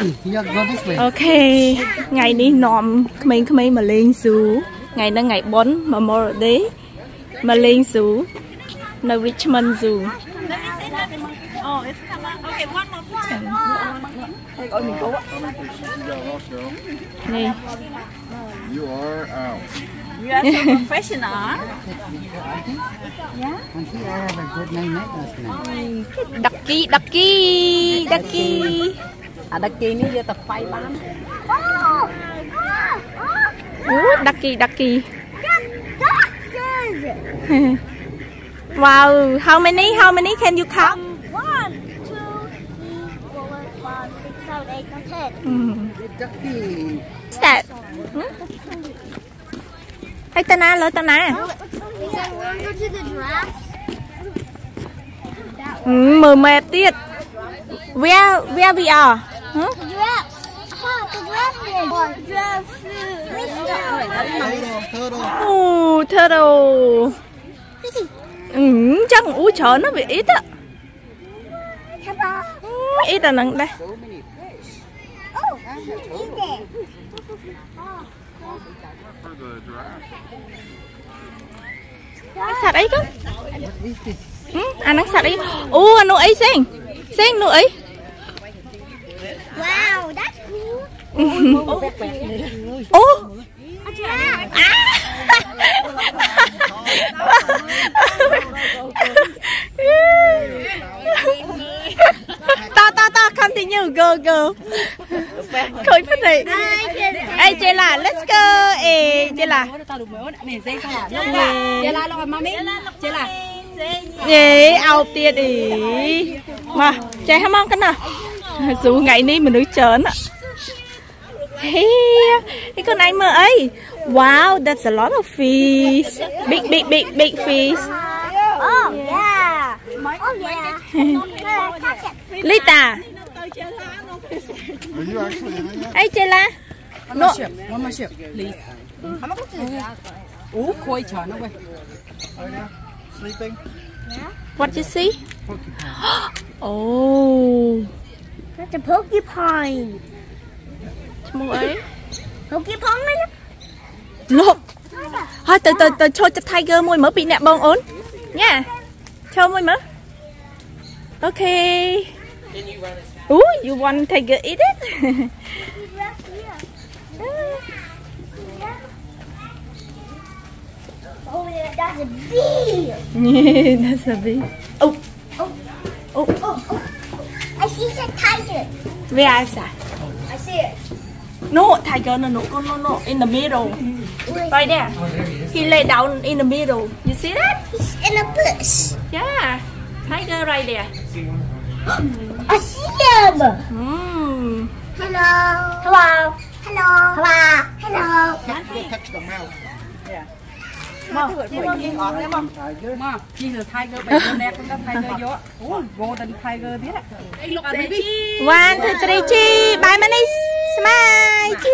អូខេថ្ងៃនេះនាំក្មេងៗមកលេងស៊ូថ្ងៃហ្នឹងថ្ងៃបុណ្យ Memorial Day មកលេងស៊ូនៅ Richmond Zoo Oh, it's come on. Okay, one more picture. នេះ You are out. You are so professional. huh? Auntie, I have a good night night last night. ដឹកគី ดักกี้นี่เยอะแต่ไฟบ้านดักกี้ดักกี้ wow how many how many can you count one two three four five six seven eight nine ten ducky that ไอ้ตนาเลยตนาเมอร์เมดติด where where we are Huh? Dress. Oh, dress. Oh, turtle. Ừ, chắc ú chó nó bị ít á. Ít à nặng đây. Sạt ấy cơ. Ừ, à nắng sạt ấy. Ồ, à, nó ấy xanh. Xanh nó ấy. ô ta ta ta không thì nhiều go go khởi phát này ai chơi là let's go ê chơi là chơi là rồi mami chơi là gì ao tia đi mà chơi ham ăn cái nào dù ngày nay mình nuôi chớn ạ Hey, look at Nightmare ấy. Wow, that's a lot of fish. Big, big, big, big fish. Oh yeah. Oh yeah. Lita. Hey, Chela. One more ship. One more ship, please. Ủa, khôi chờ nó quay. Sleeping. What you see? oh. That's a porcupine. ឈ្មោះអី Porcupine ណា លោកហើយទៅទៅទៅឈរចិត្ត Tiger មួយមើលពីអ្នកបងអូនញ៉ាឈរមួយមើលអូខេអូ you want Tiger eat it Oh, yeah, that's a bee. that's a big oh Oh, oh. I see the tiger. where is that I see it. No Tiger no no no no in the middle right there he lay down in the middle you see that He's in a bush. yeah Tiger right there I see him. mm. Hello. Hello. Hello. Hello. Hello. Go touch the mouth. Chi là tiger one two three chi bye money smile đây chứ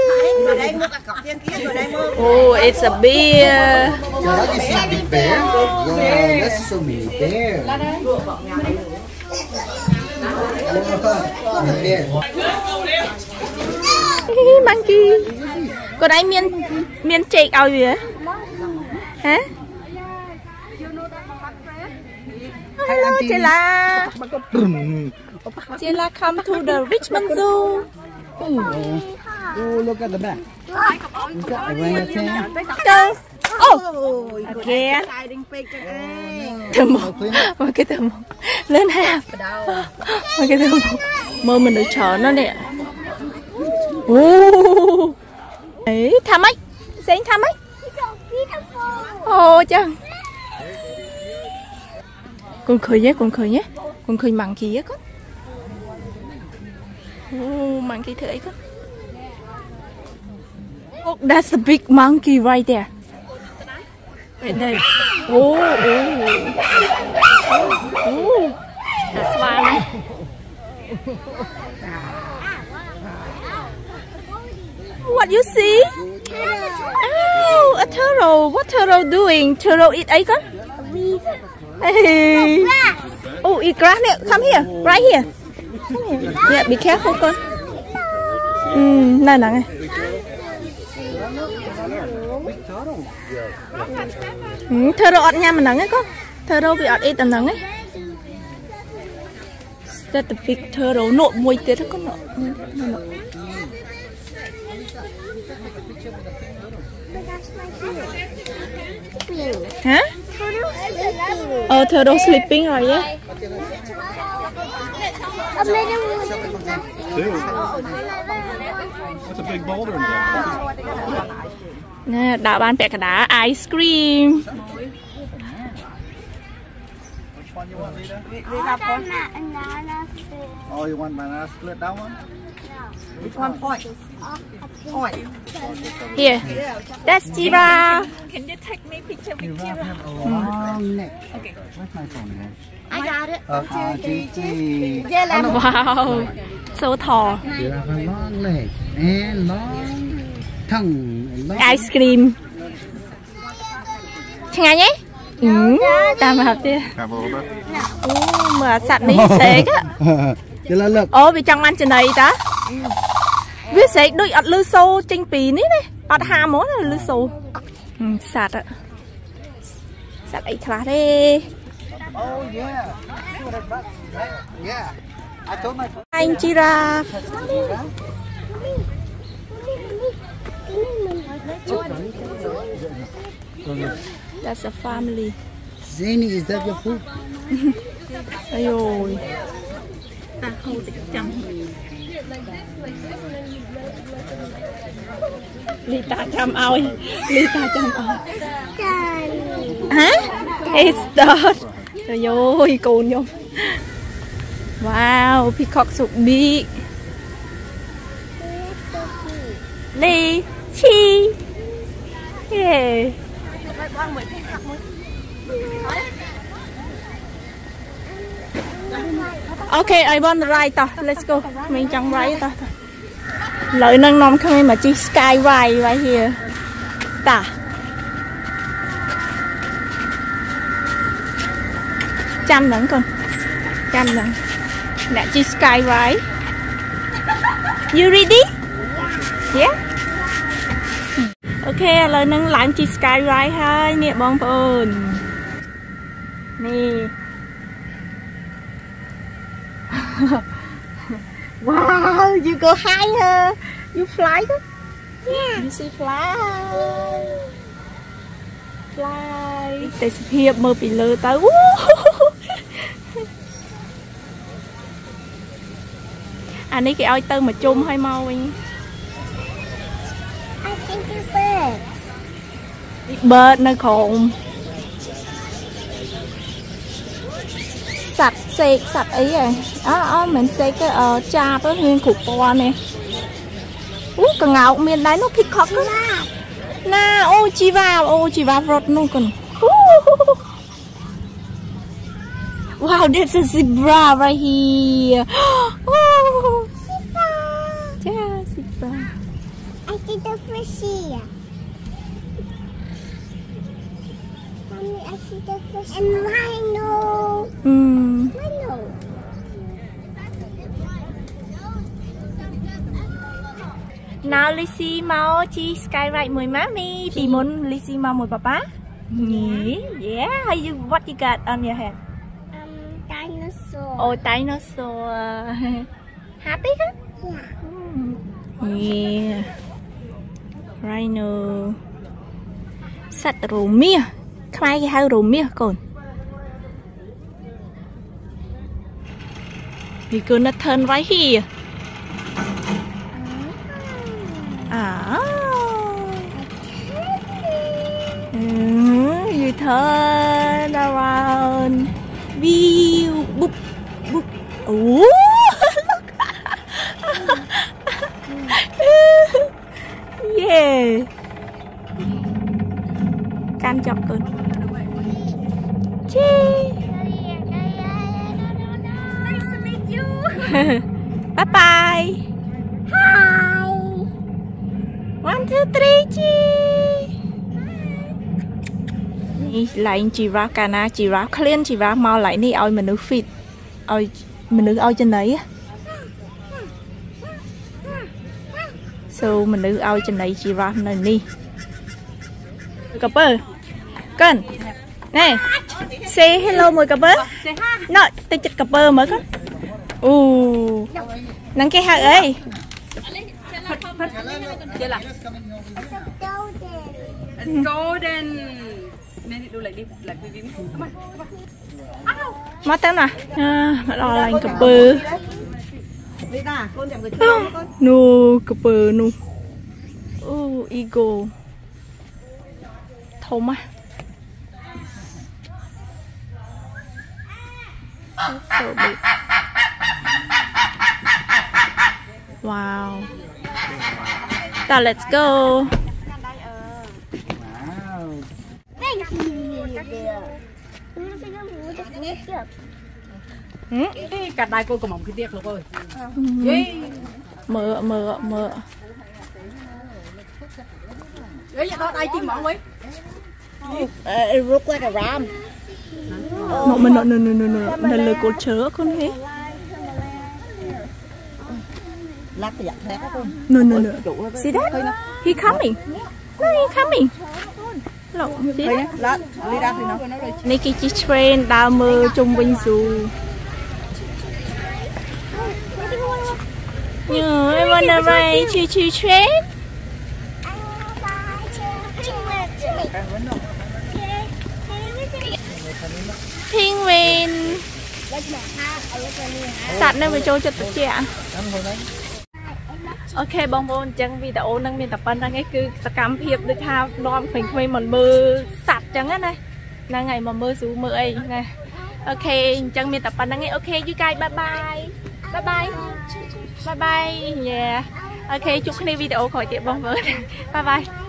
Oh, it's a bear. Yeah, that is a big bear. Yeah, that's so many bear. Băng Còn anh miên miên chạy ao gì á? Hả? Hello, Chela. Chela, come to the Richmond Zoo. Ooh. Oh, look at the back. Is that a orangutan? Oh, again. Từ một, một cái từ một lên hàm, một cái từ một. Mơ mình được chở nó nè. Oh, ấy tham ấy, xem tham ấy. Ô chăng. Con khơi nhé, con khơi nhé, con khơi mặn kia con. Ô, mặn kia thử ấy con. Oh, that's a big monkey right there. Right there. Oh, oh, oh. Oh. That's one. What you see? Oh, a turtle. What turtle doing? Turtle eat acorn? Hey. Oh, eat grass. Come here. Right here. Come here. Yeah, be careful, con. Ừ, này nè nghe. ធ្វើរោអត់ញ៉ាំអាហ្នឹងឯងកូនធ្វើរោវាអត់អ៊ីតអាហ្នឹងឯងស្ទើរតែពីធ្វើរោនក់មួយទៀតកូននក់ហ៎អូធ្វើរោ sleeping ហើយយេអត់មាន big boulder in there. ណែដាក់បានពាក់កណ្ដាល ice cream អូ you want banana split that one Which one point? Point. here that's giraffe Can you take me picture with you? a long neck. Okay. Where's my phone here? I got it. Uh, uh, Gigi. wow so thò Giraffe have long leg and long tongue and long ice cream Chăng nhé Ừ, tạm hợp đi a mà sạch ní xế á Chứ là lực. Ồ, vì trong anh trên đây ta វាស្រែកដូចអត់លឺសូចេញពីនេះណាអត់ហាមហ្នឹងលឺសូសត្វសត្វអីខ្លះទេអូយេ Yeah. I told my friend giraffe. That's a family. Zany, is that your food? Ayoy. Ah, hold it. Jump. លីតាចាំឲ្យលីតាចាំឲ្យហ៎ It's dot ទៅយោយកូនខ្ញុំវ៉ាវ peacock so big លីឈីហេបងមើល peacock មួយ Okay, I want to ride តោះ Let's go mình ចង់ ride តោះឡើយនឹងនាំគ្នាមកជិះ sky ride right here តាចាំហ្នឹងកូនចាំហ្នឹងអ្នកជិះ sky ride You ready? Yeah អូខេឥឡូវហ្នឹងឡើងជិះ sky ride ហើយនេះបងប្អូននេះ Wow, you go high. Uh, you fly? Yeah. You see fly. Fly. ទេសភាពមើលពីលើទៅអូ À ní cái oi tư mà chung hơi môi Bird nó khùng សេកសាប់អីហ៎អូអូមិនសេកទេអចាបមានគ្រប់ពណ៌នេះអូកងោកមានដែរនោះ peacock ណាអូជីវ៉ាអូជីវ៉ារត់នោះគុន Wow, there's a zebra right here. Oh, zebra. Yeah, zebra. I see the fish here. I see the fish. And rhino. Nào Lizzy mau chi skyride mùi mami Đi muốn Lizzy mau mùi papa Nhỉ Yeah How you, what you got on your hand Um, dinosaur. Oh dinosaur Happy hả Yeah. Yeah Rhino សត្វរមាសខ្មែរគេហៅរមាសកូន We gonna turn right here turn around. View. Boop. Boop. Ooh, look. yeah. Can chọc cơn. Chê. Bye bye. Hi. One, two, three, chi. នេះឡើងជីរ៉ាកាលណាជីរ៉ាឃ្លានជីរ៉ាមកឡើងនេះឲ្យមនុស្ស fit ឲ្យមនុស្សឲ្យចំណី so មនុស្សឲ្យចំណីជីរ៉ាហ្វនៅនេះកពើកិនណែ say hello មួយកពើណ៎ទៅចិត្តកពើមើលកូនអូហ្នឹងគេហៅអី Chơi là Golden. នេះដូច like this like baby មកមកមកទៅណាមកដល់ឡើងកពើនេះណាកូនចាំគេជួយនោះកពើនោះអូ ego ធំណាសូប៊ីវ៉ាវតា let's go cắt tay ừ. cô cầm mỏng cái tiếc luôn ơi mở mở mở đấy đó tay chim mỏng ấy rút qua cả ram. Nó mình nó nó nó nó nó nó lời cô chớ con thế lát cái giặt thế con. No no no see that? He coming. No he coming. នេះគេជិះ train ដើរមើលជុំវិញ zoo ញ៉ូ I wanna ride choo choo train penguin សត្វនៅវាចូលចិត្តត្រជាក់ អូខេបងប្អូនអញ្ចឹងវីដេអូហ្នឹងមានតែប៉ុណ្្នឹងឯងគឺសកម្មភាពដូចថានាំក្មេងៗមកមើលសត្វអញ្ចឹងណាហ្នឹងហើយមកមើលស៊ូមើលអីណាអូខេអញ្ចឹងមានតែប៉ុណ្្នឹងឯងអូខេ you guys bye bye bye bye bye bye yeah អូខេជួបគ្នាវីដេអូក្រោយទៀតបងប្អូន bye bye